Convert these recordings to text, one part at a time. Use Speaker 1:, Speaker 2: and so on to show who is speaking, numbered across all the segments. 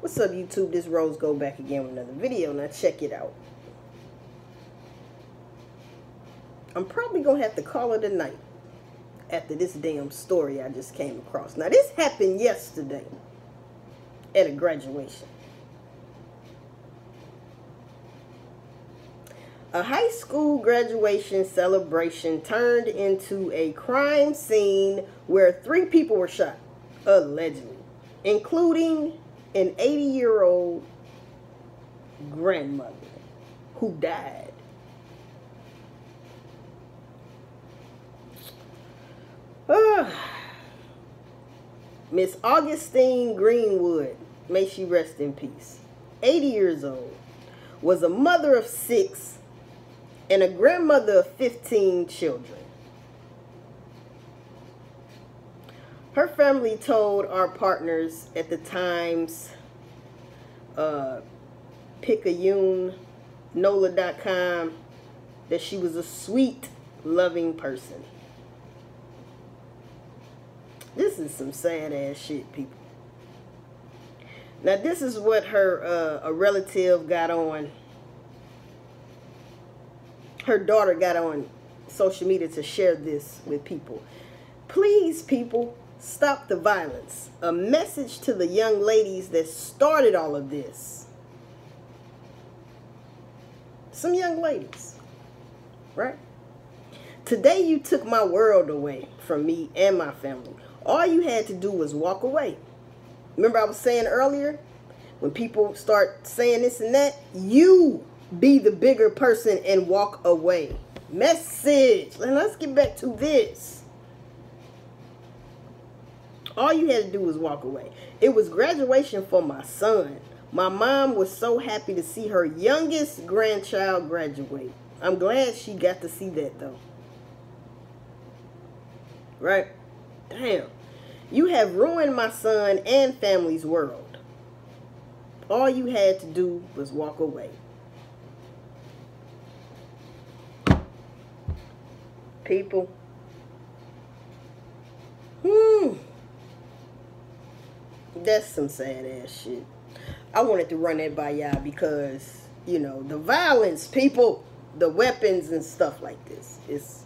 Speaker 1: What's up, YouTube? This Rose Gold back again with another video. Now check it out. I'm probably gonna have to call it a night after this damn story I just came across. Now this happened yesterday at a graduation. A high school graduation celebration turned into a crime scene where three people were shot, allegedly, including an 80 year old grandmother who died. Miss Augustine Greenwood, may she rest in peace, 80 years old, was a mother of six and a grandmother of 15 children. Her family told our partners at the Times, uh, Picayune, NOLA.com, that she was a sweet, loving person. This is some sad ass shit, people. Now, this is what her uh, a relative got on her daughter got on social media to share this with people. Please, people, stop the violence. A message to the young ladies that started all of this. Some young ladies, right? Today you took my world away from me and my family. All you had to do was walk away. Remember I was saying earlier, when people start saying this and that, you be the bigger person and walk away. Message. And let's get back to this. All you had to do was walk away. It was graduation for my son. My mom was so happy to see her youngest grandchild graduate. I'm glad she got to see that though. Right? Damn. You have ruined my son and family's world. All you had to do was walk away. people. Hmm. That's some sad ass shit. I wanted to run that by y'all because, you know, the violence, people, the weapons and stuff like this. It's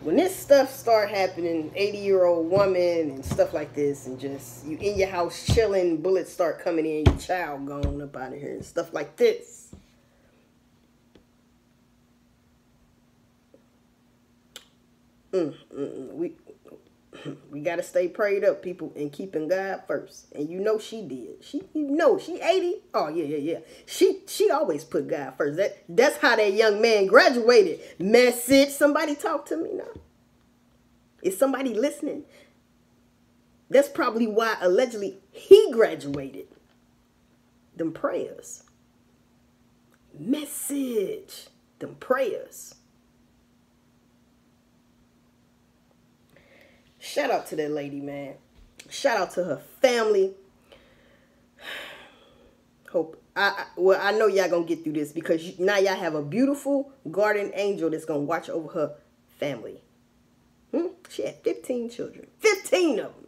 Speaker 1: when this stuff start happening, 80 year old woman and stuff like this, and just you in your house chilling, bullets start coming in, your child gone up out of here and stuff like this. Mm, mm, mm, we we gotta stay prayed up, people, and keeping God first. And you know she did. She you know she 80. Oh yeah, yeah, yeah. She she always put God first. That that's how that young man graduated. Message. Somebody talk to me now. Is somebody listening? That's probably why allegedly he graduated. Them prayers. Message. Them prayers. Shout out to that lady, man. Shout out to her family. Hope I, I well, I know y'all gonna get through this because now y'all have a beautiful guardian angel that's gonna watch over her family. Hmm? She had 15 children. 15 of them.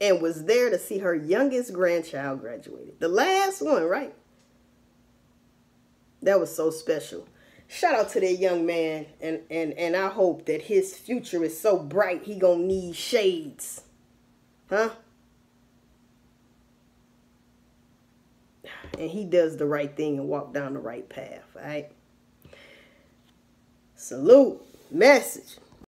Speaker 1: And was there to see her youngest grandchild graduated. The last one, right? That was so special shout out to that young man and and and I hope that his future is so bright he gonna need shades. Huh? And he does the right thing and walk down the right path, right? Salute. Message.